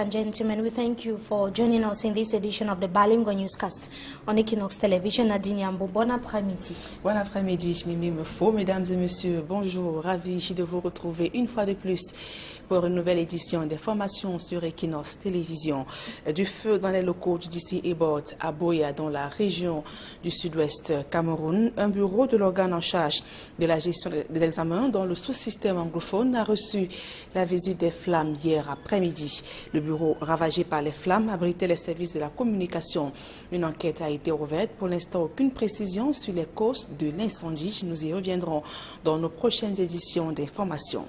and gentlemen, we thank you for joining us in this edition of the Balingo Newscast on Equinox Television. Bon après-midi. Bon après-midi. Mesdames et messieurs, bonjour. Ravi de vous retrouver une fois de plus pour une nouvelle édition d'informations sur Equinox Télévision. Du feu dans les locaux du DC Ebord à Boya, dans la région du sud-ouest Cameroun, un bureau de l'organe en charge de la gestion des examens dans le sous-système anglophone a reçu la visite des flammes hier après-midi. Le bureau ravagé par les flammes abritait les services de la communication. Une enquête a été ouverte. Pour l'instant, aucune précision sur les causes de l'incendie. Nous y reviendrons dans nos prochaines éditions d'informations.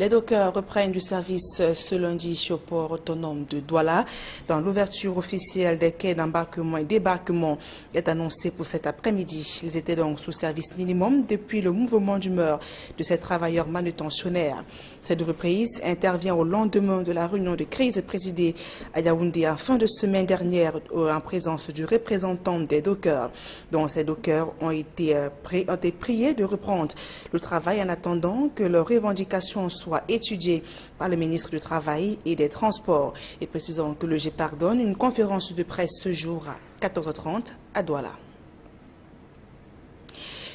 Les dockers reprennent du service ce lundi au port autonome de Douala. Dans l'ouverture officielle des quais d'embarquement et débarquement est annoncée pour cet après-midi. Ils étaient donc sous service minimum depuis le mouvement d'humeur de ces travailleurs manutentionnaires. Cette reprise intervient au lendemain de la réunion de crise présidée à Yaoundé en fin de semaine dernière en présence du représentant des dockers. dont ces dockers ont été, ont été priés de reprendre le travail en attendant que leurs revendications soit étudié par le ministre du Travail et des Transports. Et précisons que le GEPAR donne une conférence de presse ce jour à 14h30 à Douala.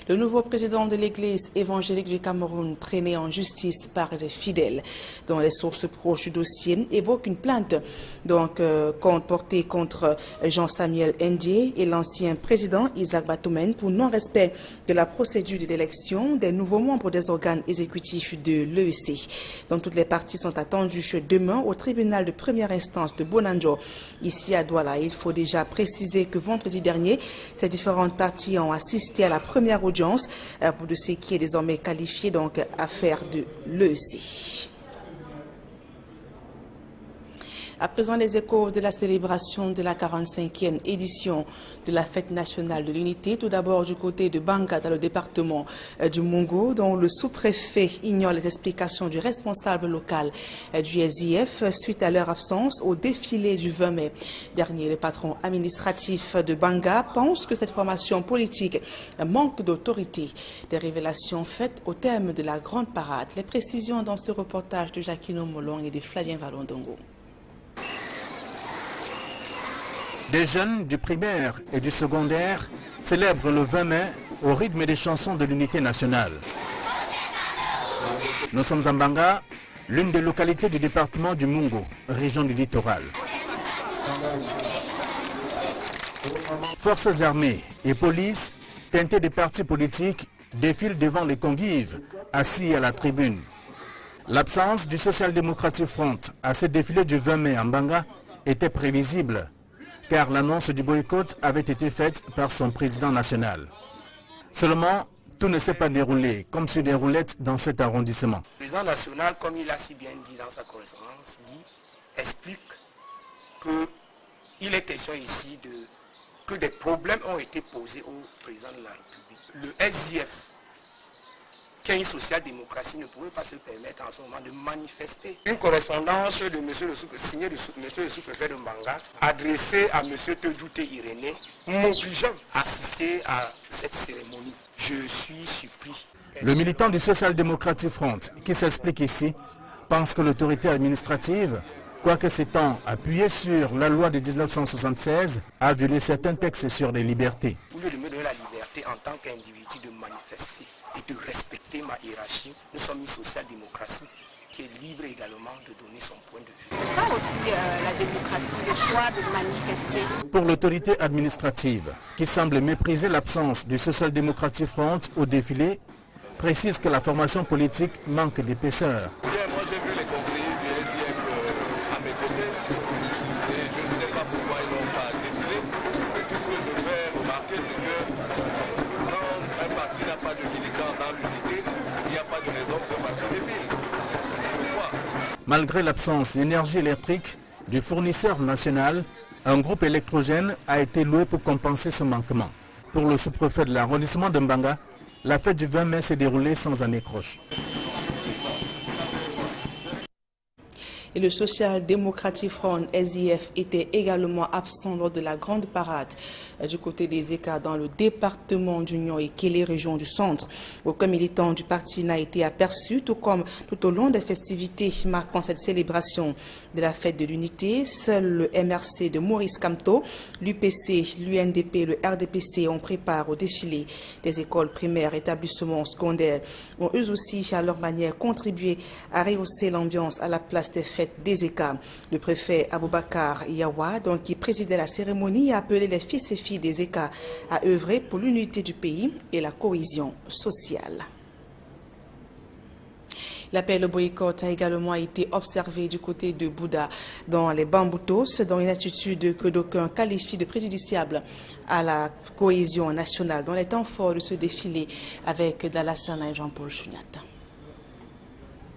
Le nouveau président de l'église évangélique du Cameroun, traîné en justice par les fidèles, dont les sources proches du dossier évoquent une plainte donc, euh, portée contre Jean-Samuel Ndié et l'ancien président Isaac Batoumen pour non-respect de la procédure d'élection des nouveaux membres des organes exécutifs de l'EEC. dont toutes les parties sont attendues demain au tribunal de première instance de Bonanjo, ici à Douala. Il faut déjà préciser que vendredi dernier, ces différentes parties ont assisté à la première audience euh, pour de ce qui est désormais qualifié donc affaire de l'EC. À présent, les échos de la célébration de la 45e édition de la Fête nationale de l'unité. Tout d'abord du côté de Banga, dans le département euh, du Mongo, dont le sous-préfet ignore les explications du responsable local euh, du SIF suite à leur absence au défilé du 20 mai dernier. Le patron administratif de Banga pense que cette formation politique manque d'autorité. Des révélations faites au terme de la grande parade. Les précisions dans ce reportage de Jacquino Molong et de Flavien Valondongo. Des jeunes du primaire et du secondaire célèbrent le 20 mai au rythme des chansons de l'unité nationale. Nous sommes à Banga, l'une des localités du département du Mungo, région du littoral. Forces armées et police, teintées des partis politiques, défilent devant les convives assis à la tribune. L'absence du Social Democratic Front à ce défilé du 20 mai en Banga était prévisible car l'annonce du boycott avait été faite par son président national. Seulement, tout ne s'est pas déroulé comme sur des roulettes dans cet arrondissement. Le président national, comme il a si bien dit dans sa correspondance, dit, explique qu'il est question ici de que des problèmes ont été posés au président de la République. Le SIF qu'une social-démocratie ne pouvait pas se permettre en ce moment de manifester. Une correspondance de monsieur le signée de monsieur le sous-préfet de Mbanga, adressée à monsieur Tejouté Irénée, m'obligeant à assister à cette cérémonie. Je suis surpris. Le militant du Social Democratic Front, qui s'explique ici, pense que l'autorité administrative, quoique s'étant appuyée sur la loi de 1976, a violé certains textes sur les libertés. Au lieu de me donner la liberté en tant qu'individu de manifester et de respecter ma hiérarchie, nous sommes une social-démocratie qui est libre également de donner son point de vue. C'est ça aussi euh, la démocratie, le choix de manifester. Pour l'autorité administrative, qui semble mépriser l'absence du Social Democratic Front au défilé, précise que la formation politique manque d'épaisseur. Malgré l'absence d'énergie électrique du fournisseur national, un groupe électrogène a été loué pour compenser ce manquement. Pour le sous-préfet de l'arrondissement de Mbanga, la fête du 20 mai s'est déroulée sans un écroche. Et le Social Democratic Front SIF étaient également absents lors de la grande parade euh, du côté des écarts dans le département d'Union et Kélé, région du centre. Aucun militant du parti n'a été aperçu, tout comme tout au long des festivités marquant cette célébration de la fête de l'unité. Seul le MRC de Maurice Camteau, l'UPC, l'UNDP le RDPC ont préparé au défilé des écoles primaires, établissements secondaires, ont eux aussi à leur manière contribué à rehausser l'ambiance à la place des fêtes des écarts. Le préfet Aboubakar Yawa, donc, qui présidait la cérémonie, a appelé les fils et filles des écarts à œuvrer pour l'unité du pays et la cohésion sociale. L'appel au boycott a également été observé du côté de Bouddha dans les Bamboutos, dans une attitude que d'aucuns qualifient de préjudiciable à la cohésion nationale dans les temps forts de ce défilé avec Dalassana et Jean-Paul Chuniat.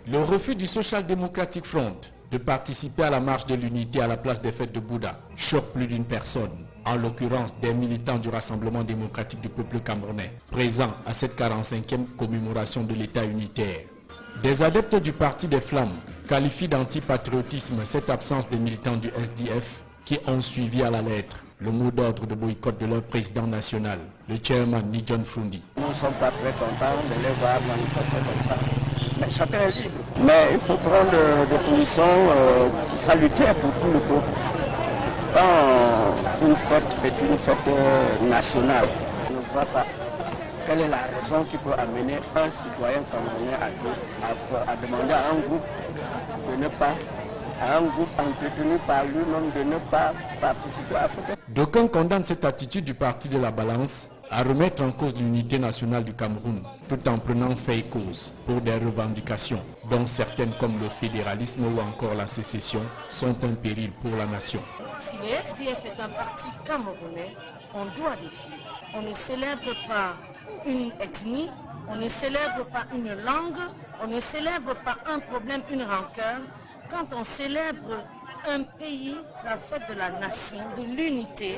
Le refus du Social Democratic Front de participer à la marche de l'unité à la place des fêtes de Bouddha choque plus d'une personne, en l'occurrence des militants du Rassemblement démocratique du peuple camerounais, présents à cette 45e commémoration de l'État unitaire. Des adeptes du Parti des Flammes qualifient d'antipatriotisme cette absence des militants du SDF qui ont suivi à la lettre le mot d'ordre de boycott de leur président national, le chairman Nijon Fundi. Nous ne sommes pas très contents de les voir manifester comme ça. Chacun est libre. Mais il faut prendre des positions euh, salutaires pour tout le peuple. Quand une fête est une fête euh, nationale, je ne vois pas quelle est la raison qui peut amener un citoyen camerounais à, à, demander à un groupe de ne pas à un groupe entretenu par lui-même de ne pas participer à cette D'aucuns condamnent cette attitude du parti de la balance à remettre en cause l'unité nationale du Cameroun, tout en prenant fait cause pour des revendications, dont certaines comme le fédéralisme ou encore la sécession sont un péril pour la nation. Si le SDF est un parti camerounais, on doit défier. On ne célèbre pas une ethnie, on ne célèbre pas une langue, on ne célèbre pas un problème, une rancœur. Quand on célèbre un pays, la fête de la nation, de l'unité,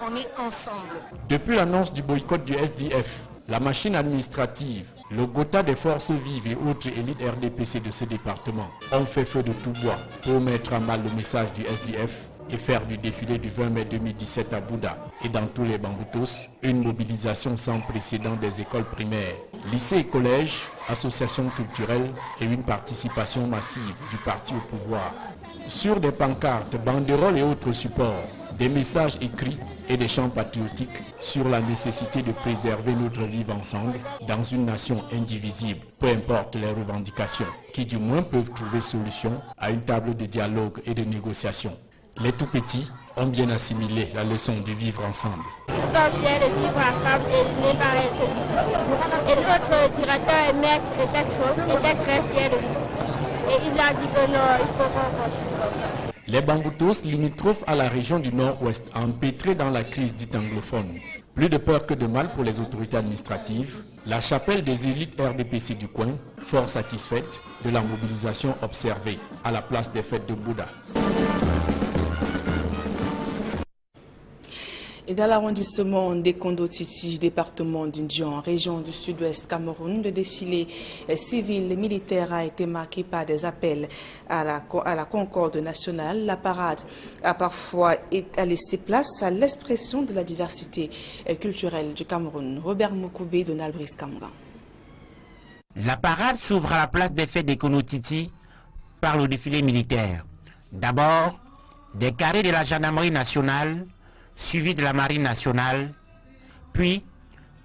on est ensemble. Depuis l'annonce du boycott du SDF, la machine administrative, le GOTA des forces vives et autres élites RDPC de ce département ont fait feu de tout bois pour mettre en mal le message du SDF et faire du défilé du 20 mai 2017 à Bouddha et dans tous les Bamboutos une mobilisation sans précédent des écoles primaires, lycées et collèges, associations culturelles et une participation massive du parti au pouvoir. Sur des pancartes, banderoles et autres supports, des messages écrits et des chants patriotiques sur la nécessité de préserver notre vivre ensemble dans une nation indivisible, peu importe les revendications, qui du moins peuvent trouver solution à une table de dialogue et de négociation. Les tout petits ont bien assimilé la leçon du vivre ensemble. Nous sommes fiers de vivre ensemble et de être Et notre directeur est maître était très fier de nous. Et il a dit que non, il faut qu'on continue. Les Bamboutos, limitrophes à la région du Nord-Ouest, empêtrés dans la crise dite anglophone. Plus de peur que de mal pour les autorités administratives, la chapelle des élites RDPC du coin, fort satisfaite de la mobilisation observée à la place des fêtes de Bouddha. Et dans l'arrondissement des Kondotiti, département d'Undian, région du sud-ouest Cameroun, le défilé civil et militaire a été marqué par des appels à la, concorde nationale. La parade a parfois laissé place à l'expression de la diversité culturelle du Cameroun. Robert Moukoubé, Donald Brice Kamga. La parade s'ouvre à la place des fêtes des Konotiti par le défilé militaire. D'abord, des carrés de la gendarmerie nationale suivi de la Marine nationale, puis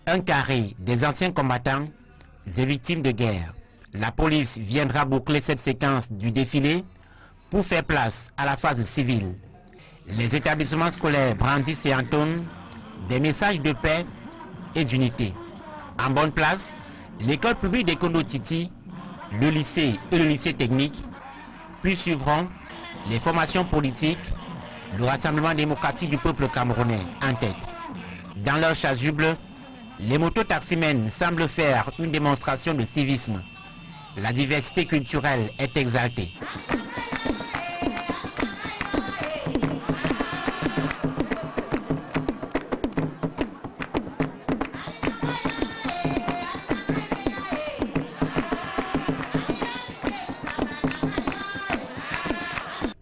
un carré des anciens combattants et victimes de guerre. La police viendra boucler cette séquence du défilé pour faire place à la phase civile. Les établissements scolaires brandissent et entonnent des messages de paix et d'unité. En bonne place, l'école publique des Titi, le lycée et le lycée technique, puis suivront les formations politiques le Rassemblement démocratique du peuple camerounais en tête. Dans leur chasuble, les mototaximènes semblent faire une démonstration de civisme. La diversité culturelle est exaltée.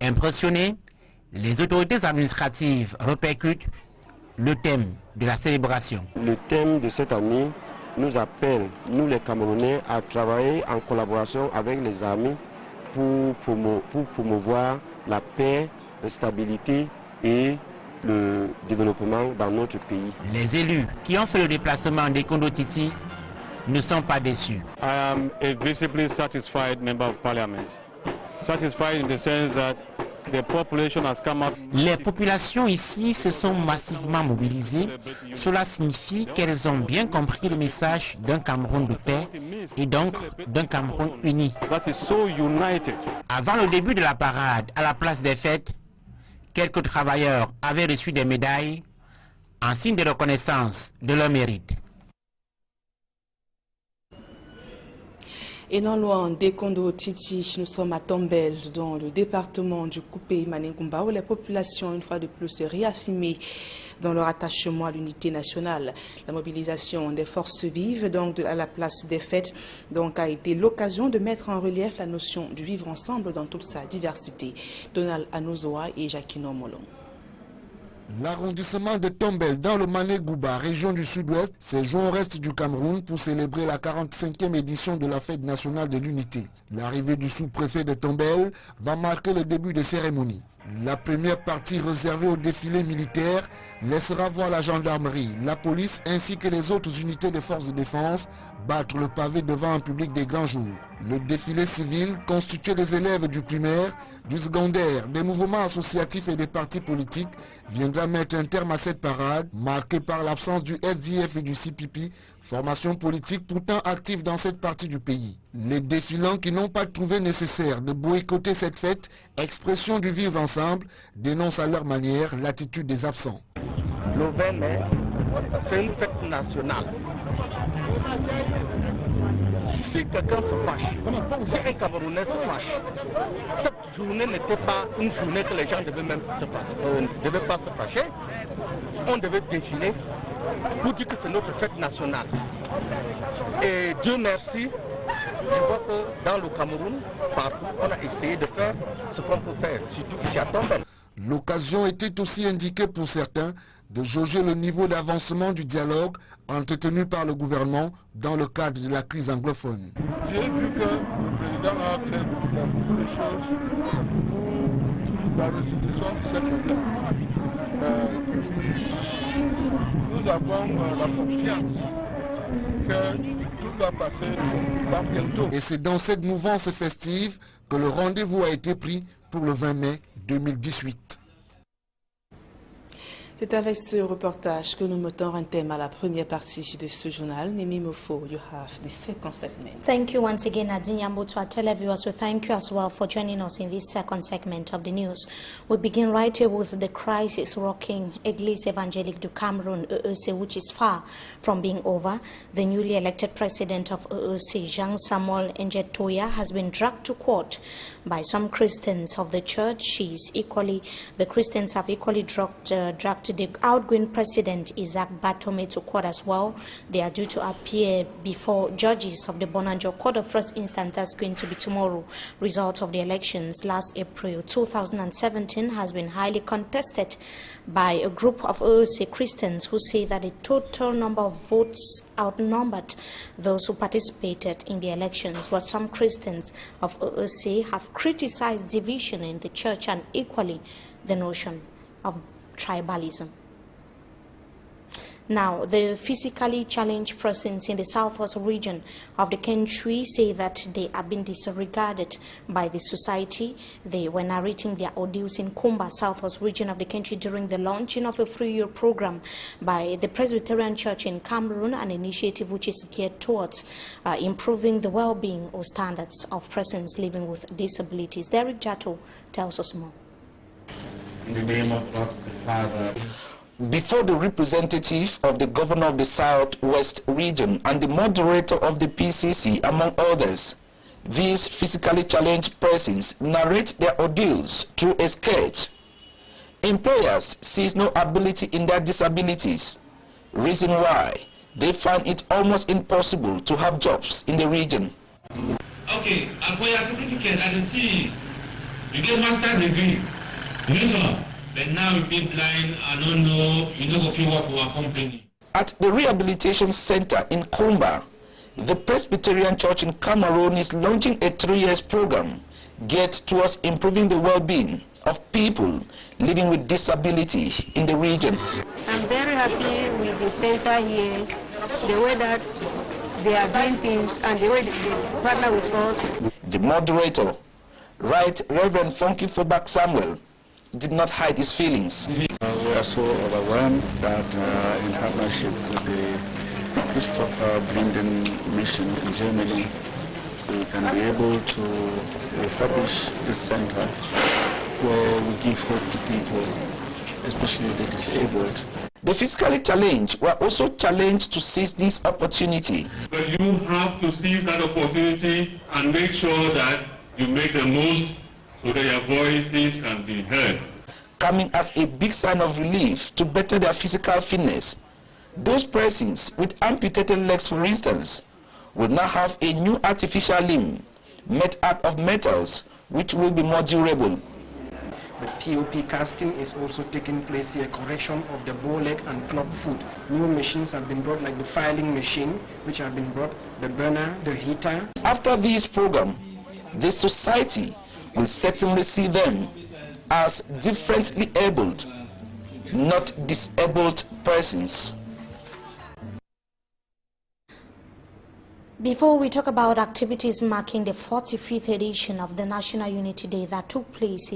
Impressionnés, les autorités administratives répercutent le thème de la célébration. Le thème de cette année nous appelle, nous les Camerounais, à travailler en collaboration avec les amis pour, pour promouvoir la paix, la stabilité et le développement dans notre pays. Les élus qui ont fait le déplacement des Kondo Titi ne sont pas déçus. I am a visibly satisfied member of parliament. Satisfied in the sense that Les populations ici se sont massivement mobilisées. Cela signifie qu'elles ont bien compris le message d'un Cameroun de paix et donc d'un Cameroun uni. Avant le début de la parade à la place des fêtes, quelques travailleurs avaient reçu des médailles en signe de reconnaissance de leur mérite. Et non loin des condos Titi, nous sommes à Tombel, dans le département du Coupé Manengumba, où la population, une fois de plus, se réaffirmée dans leur attachement à l'unité nationale. La mobilisation des forces vives donc, à la place des fêtes donc, a été l'occasion de mettre en relief la notion du vivre ensemble dans toute sa diversité. Donald Anozoa et Jacquino Molon. L'arrondissement de Tombel dans le Mané-Gouba, région du sud-ouest, s'est joint au reste du Cameroun pour célébrer la 45e édition de la fête nationale de l'unité. L'arrivée du sous-préfet de Tombel va marquer le début des cérémonies. La première partie réservée au défilé militaire laissera voir la gendarmerie, la police ainsi que les autres unités des forces de défense battre le pavé devant un public des grands jours. Le défilé civil, constitué des élèves du primaire, du secondaire, des mouvements associatifs et des partis politiques, viendra mettre un terme à cette parade marquée par l'absence du SDF et du CPP, formation politique pourtant active dans cette partie du pays. Les défilants qui n'ont pas trouvé nécessaire de boycotter cette fête, expression du vivre ensemble, dénoncent à leur manière l'attitude des absents. Le 20 mai, c'est une fête nationale. Si quelqu'un se fâche, si un Camerounais se fâche, cette journée n'était pas une journée que les gens devaient même se fâcher, euh, ne devaient pas se fâcher. On devait défiler pour dire que c'est notre fête nationale. Et Dieu merci, je vois que dans le Cameroun, partout, on a essayé de faire ce qu'on peut faire, surtout ici à Tombel. L'occasion était aussi indiquée pour certains de jauger le niveau d'avancement du dialogue entretenu par le gouvernement dans le cadre de la crise anglophone. J'ai vu que le président a fait beaucoup de choses pour la résolution de ce problème. Euh, nous avons euh, la confiance Et c'est dans cette mouvance festive que le rendez-vous a été pris pour le 20 mai 2018. C'est avec ce reportage que nous mettons un thème à la première partie de ce journal. Nimi Mofo, you have the second segment. Thank you once again, Nadine Yambo, to our televiewers. We thank you as well for joining us in this second segment of the news. We begin right here with the crisis rocking Église Evangelique du Cameroun, EEC, which is far from being over. The newly elected president of EEC, Jean Samuel Njetoya, has been dragged to court by some Christians of the church. She's equally, the Christians have equally dragged, uh, the outgoing president Isaac Batome to court as well. They are due to appear before judges of the Bonanjo Court of First Instance. That's going to be tomorrow. Result of the elections last April 2017 has been highly contested by a group of OOC Christians who say that the total number of votes outnumbered those who participated in the elections. But some Christians of OOC have criticized division in the church and equally the notion of tribalism. Now, the physically challenged persons in the southwest region of the country say that they have been disregarded by the society. They were narrating their ordeals in Kumba, southwest region of the country during the launching of a three-year program by the Presbyterian Church in Cameroon, an initiative which is geared towards uh, improving the well-being or standards of persons living with disabilities. Derek Jato tells us more. In the name of God the Father. Before the representative of the governor of the Southwest region and the moderator of the PCC, among others, these physically challenged persons narrate their ordeals through a sketch. Employers sees no ability in their disabilities, reason why they find it almost impossible to have jobs in the region. Okay, acquire certificate, I can see you get master degree. But now we be blind, I don't know, you know what people who are complaining. At the rehabilitation center in Kumba, the Presbyterian Church in Cameroon is launching a three years program geared towards improving the well-being of people living with disability in the region. I'm very happy with the center here, the way that they are doing things and the way they partner with us. The moderator, Right Reverend Fonki Forba Samuel, did not hide his feelings. Uh, we are so overwhelmed that uh, in partnership with the Christoffel Blinden Mission in Germany, we can be able to refurbish this center where we give hope to people, especially the disabled. The physically challenged were also challenged to seize this opportunity. But you have to seize that opportunity and make sure that you make the most so that your voices can be heard. Coming as a big sign of relief to better their physical fitness, those persons with amputated legs, for instance, will now have a new artificial limb made out of metals which will be more durable. The POP casting is also taking place here, correction of the bow leg and club foot. New machines have been brought like the filing machine, which have been brought, the burner, the heater. After this program, the society will certainly see them as differently abled, not disabled persons. Before we talk about activities marking the 45th edition of the National Unity Day that took place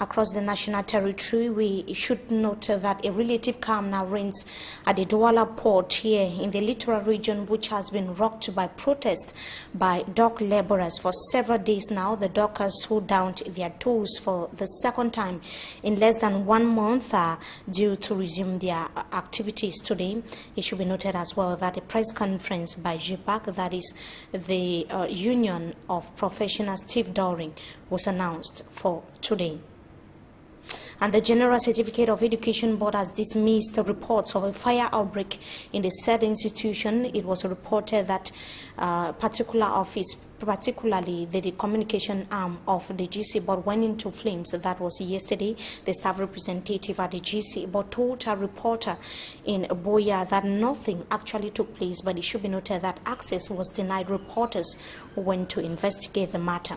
across the national territory, we should note that a relative calm now reigns at the Douala port here in the littoral region, which has been rocked by protest by dock laborers for several days now. The dockers who downed their tools for the second time in less than one month are due to resume their activities today. It should be noted as well that a press conference by JPAC, that is the uh, Union of Professional Stevedoring was announced for today. And the General Certificate of Education Board has dismissed reports of a fire outbreak in the said institution. It was reported that uh, particular office particularly the, communication arm of the GCE board went into flames. That was yesterday. The staff representative at the GCE board told a reporter in Buea that nothing actually took place, but it should be noted that access was denied reporters who went to investigate the matter.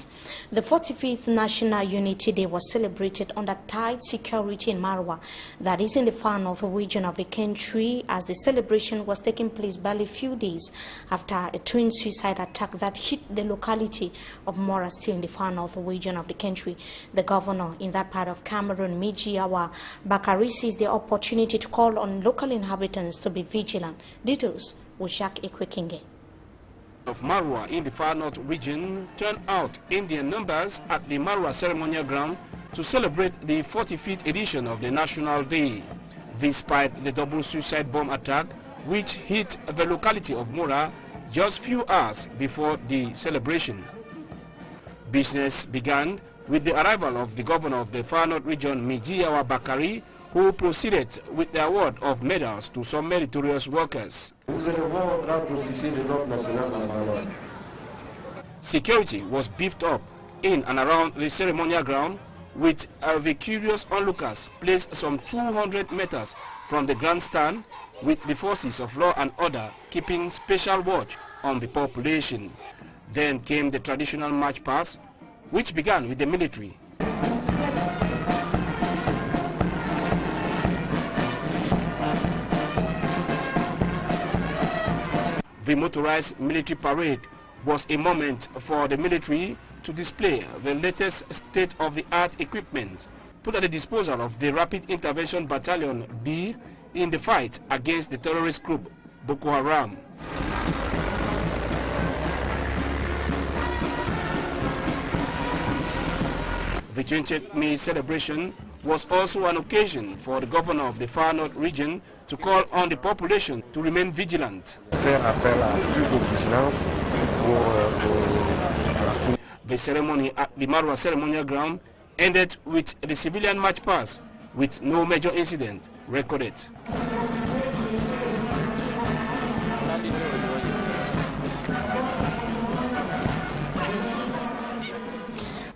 The 45th National Unity Day was celebrated under tight security in Maroua, that is in the far north region of the country, as the celebration was taking place barely a few days after a twin suicide attack that hit the locality of Mora, still in the far north region of the country. The governor in that part of Cameroon, Midjiyawa Bakari, sees the opportunity to call on local inhabitants to be vigilant. Details with Jacques Ekwekinge of Maroua in the far north region turned out in their numbers at the Maroua ceremonial ground to celebrate the 45th edition of the National Day, despite the double suicide bomb attack which hit the locality of Mora just few hours before the celebration. Business began with the arrival of the governor of the Far North region, Midjiyawa Bakari, who proceeded with the award of medals to some meritorious workers. Security was beefed up in and around the ceremonial ground with uh, the curious onlookers placed some 200 meters from the grandstand with the forces of law and order keeping special watch on the population. Then came the traditional march past, which began with the military. The motorized military parade was a moment for the military to display the latest state-of-the-art equipment put at the disposal of the Rapid Intervention Battalion B in the fight against the terrorist group Boko Haram. The 20th May celebration was also an occasion for the governor of the Far North region to call on the population to remain vigilant. The ceremony at the Maroua ceremonial ground ended with the civilian march past with no major incident recorded.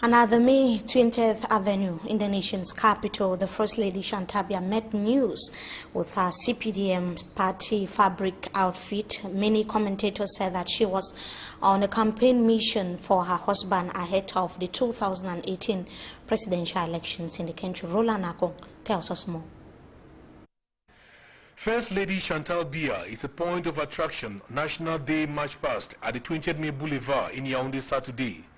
Another May 20th Avenue in the nation's capital, the First Lady Chantal Biya met news with her CPDM party fabric outfit. Many commentators said that she was on a campaign mission for her husband ahead of the 2018 presidential elections in the country. Roland Akong tells us more. First Lady Chantal Biya is a point of attraction National Day March Past at the 20th May Boulevard in Yaoundé Saturday.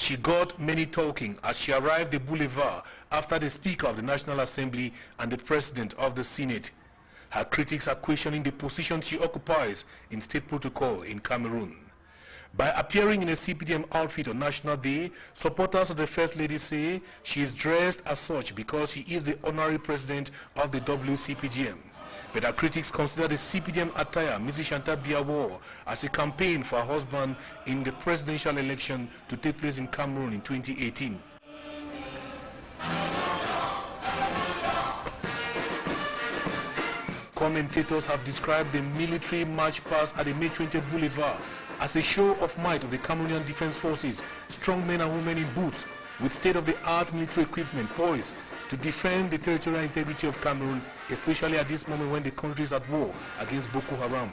She got many talking as she arrived the Boulevard after the Speaker of the National Assembly and the President of the Senate. Her critics are questioning the position she occupies in state protocol in Cameroon. By appearing in a CPDM outfit on National Day, supporters of the First Lady say she is dressed as such because she is the honorary president of the WCPDM. But critics consider the CPDM attire Mrs. Chantal Biya wore as a campaign for her husband in the presidential election to take place in Cameroon in 2018. Commentators have described the military march past at the May 20 Boulevard as a show of might of the Cameroonian Defense Forces, strong men and women in boots with state-of-the-art military equipment poised to defend the territorial integrity of Cameroon, especially at this moment when the country is at war against Boko Haram.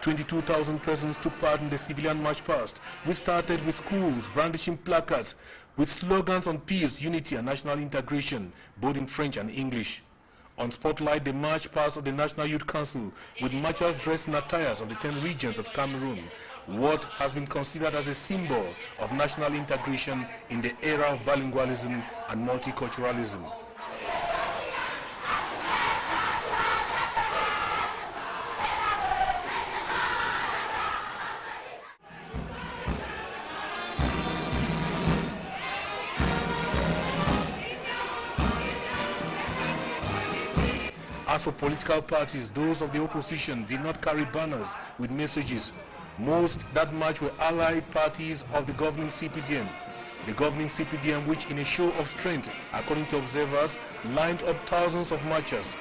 Twenty-two thousand persons took part in the civilian march past, We started with schools brandishing placards with slogans on peace, unity, and national integration, both in French and English. On Spotlight, the march past of the National Youth Council with marchers dressed in attires of the 10 regions of Cameroon, what has been considered as a symbol of national integration in the era of bilingualism and multiculturalism. For political parties, those of the opposition did not carry banners with messages. Most that march were allied parties of the governing CPDM. The governing CPDM, which in a show of strength, according to observers, lined up thousands of marchers.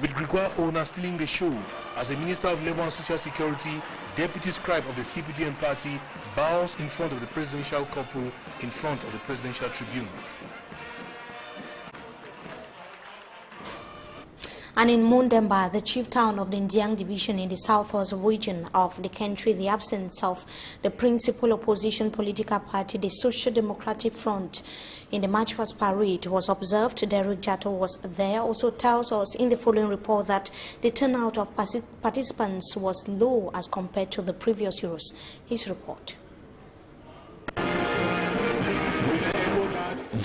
With Gregoire Owona stealing the show, as the Minister of Labour and Social Security, Deputy Scribe of the CPDM party, bows in front of the presidential couple in front of the presidential tribune. And in Mundemba, the chief town of the Ndian division in the southwest region of the country, the absence of the principal opposition political party, the Social Democratic Front, in the March Past parade was observed. Derek Jato was there, also tells us in the following report that the turnout of participants was low as compared to the previous years. His report.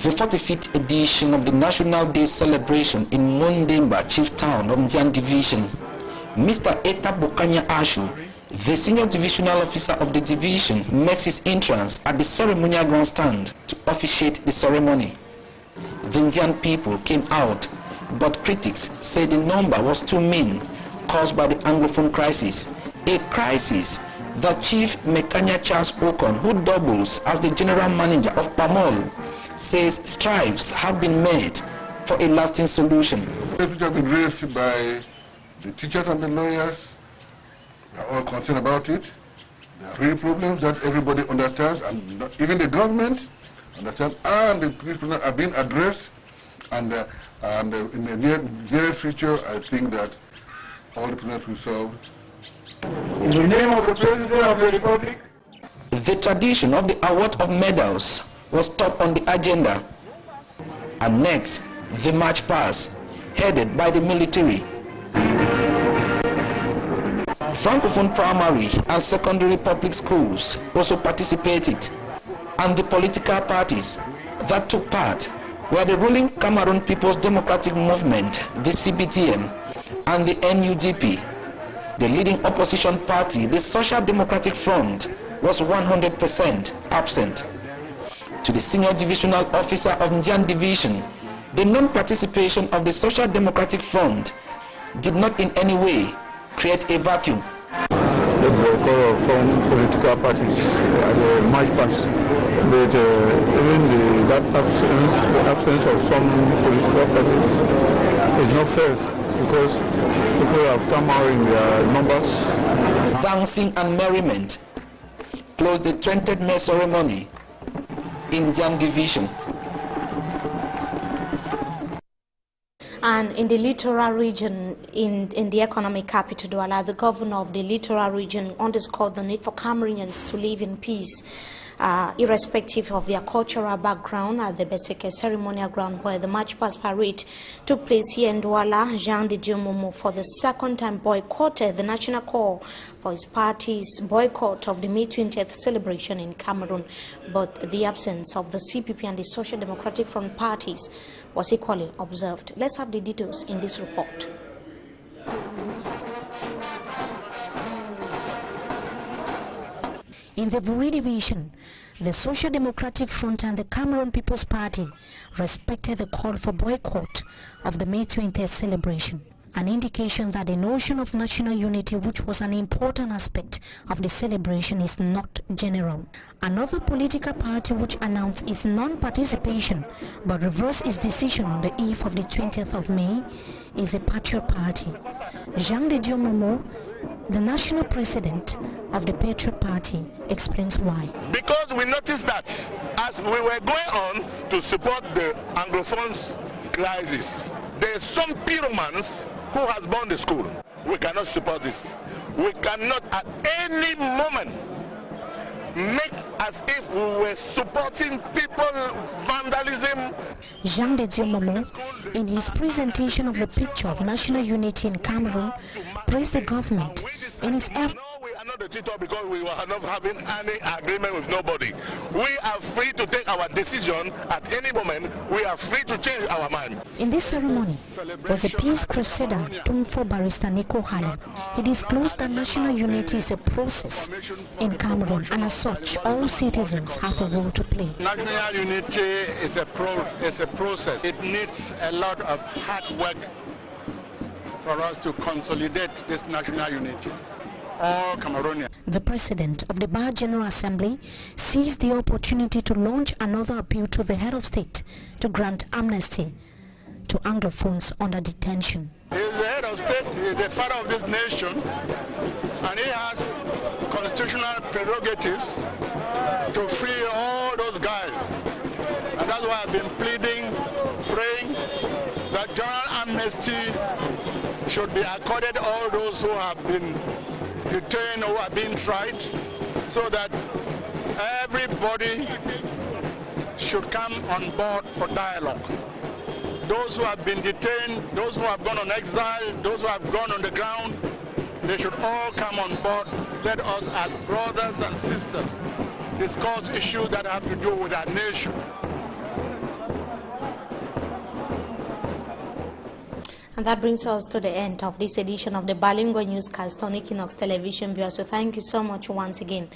The 45th edition of the National Day celebration in Mundemba, chief town of Ndian Division. Mr. Eta Bokanya Ashu, the senior divisional officer of the division, makes his entrance at the ceremonial grandstand to officiate the ceremony. The Indian people came out, but critics say the number was too mean, caused by the Anglophone crisis, a crisis that Chief Mekanya Charles Okon, who doubles as the general manager of PAMOL, says strives have been made for a lasting solution. Which have been raised by the teachers and the lawyers. They are all concerned about it. There are real problems that everybody understands, and even the government understands, and the problems are being addressed. And, uh, and uh, in the near, near future, I think that all the problems will be solved. In the name of the President of the Republic, the tradition of the award of medals was top on the agenda. And next, the march past, headed by the military. Francophone primary and secondary public schools also participated, and the political parties that took part were the ruling Cameroon People's Democratic Movement, the CBTM, and the NUDP. The leading opposition party, the Social Democratic Front, was 100% absent to the senior divisional officer of Ndian Division, the non-participation of the Social Democratic Front did not in any way create a vacuum. The from political parties at the March Past But uh, even the, that absence, the absence of some political parties is not fair because people have come out in their numbers. Dancing and merriment closed the 20th May ceremony in Jam Division. And in the littoral region, in, in the economic capital, Douala, the governor of the littoral region underscored the need for Cameroonians to live in peace uh, irrespective of their cultural background at the Beseke ceremonial ground where the March Past Parade took place here in Douala. Jean de Dieu Momo for the second time boycotted the national call for his party's boycott of the May 20th celebration in Cameroon. But the absence of the CPP and the Social Democratic Front parties was equally observed. Let's have the details in this report. In the Wouri division, the Social Democratic Front and the Cameroon People's Party respected the call for boycott of the May 20th celebration, an indication that the notion of national unity, which was an important aspect of the celebration, is not general. Another political party which announced its non-participation but reversed its decision on the eve of the 20th of May is the Patriot Party. Jean de Dieu Momo the national president of the Patriot Party explains why. Because we noticed that as we were going on to support the Anglophones crisis, there's some pyromans who has burned the school. We cannot support this. We cannot at any moment make as if we were supporting people vandalism. Jean de Dieu Momo, in his presentation of the picture of national unity in Cameroon, praised the government in its effort the Tito because we were not having any agreement with nobody. We are free to take our decision at any moment. We are free to change our mind. In this ceremony was a peace crusader, Tumfo Barrister Nico Halle. He disclosed that national unity is a process in Cameroon and as such all citizens have a role to play. National unity is a, pro is a process. It needs a lot of hard work for us to consolidate this national unity. All Cameroonians. The president of the Bar General Assembly seized the opportunity to launch another appeal to the head of state to grant amnesty to Anglophones under detention. He is the head of state, he is the father of this nation, and he has constitutional prerogatives to free all those guys. And that's why I've been pleading, praying that general amnesty should be accorded all those who have been detained or are being tried so that everybody should come on board for dialogue. Those who have been detained, those who have gone on exile, those who have gone on the ground, they should all come on board. Let us as brothers and sisters discuss issues that have to do with our nation. And that brings us to the end of this edition of the Balingo Newscast on Equinox Television viewers. So thank you so much once again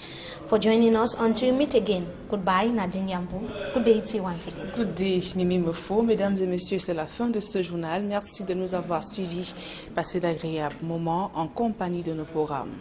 for joining us. Until we meet again, goodbye Nadine Yambo. Good day to you once again. Good day Mimi Mefo. Mesdames et messieurs, c'est la fin de ce journal. Merci de nous avoir suivis. Passez d'agréables moments en compagnie de nos programmes.